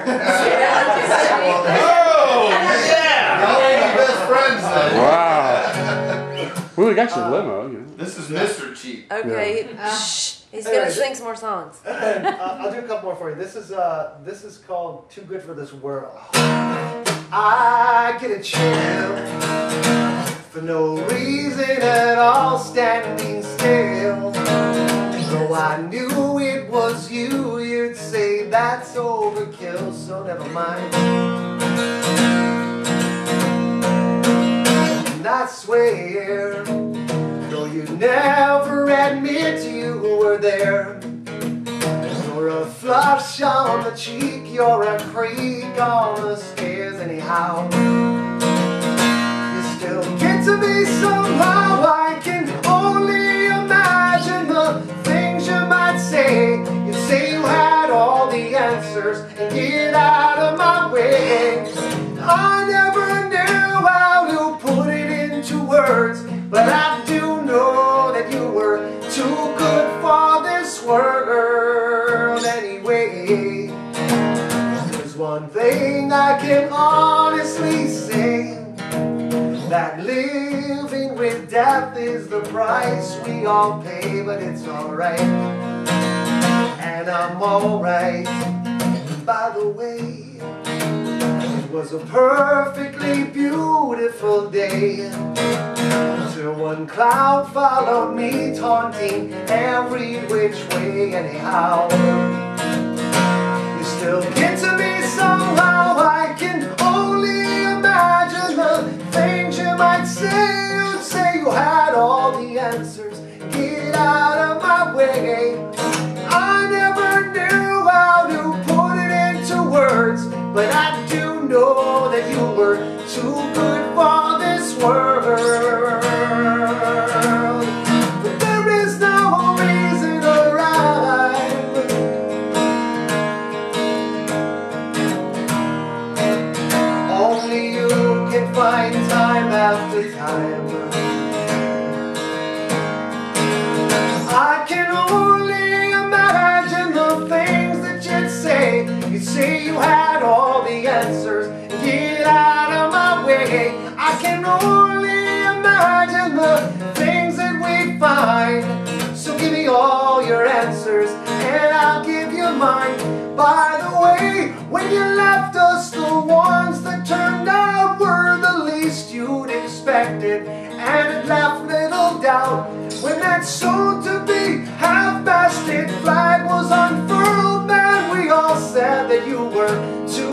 Oh, yeah! Y'all will be best friends then. Wow. Well, we got your limo. You know. This is Mr. Cheap. Okay, shh. He's gonna Anyways. sing some more songs. uh, I'll do a couple more for you. This is uh, this is called "Too Good for This World." I get a chill for no reason at all, standing still. Though I knew it was you, you'd say that's overkill, so never mind. And I swear, though you never admit you were there. You're a flush on the cheek, you're a creak on the stairs, anyhow. But I do know that you were too good for this world anyway. There's one thing I can honestly say that living with death is the price we all pay, but it's alright. And I'm alright. By the way, it was a perfectly beautiful day. Till one cloud followed me, taunting every which way, anyhow. You still get to me somehow. I can only imagine the things you might say. You'd say you had all the answers. Get out of my way. I never knew how to put it into words, but I time after time. I can only imagine the things that you'd say. You'd say you had all the answers. Get out of my way. I can only imagine the things that we find. So give me all your answers and I'll give you mine. By the way, when you left us, the ones that doubt when that soon to be half-masted flag was unfurled. Man, we all said that you were too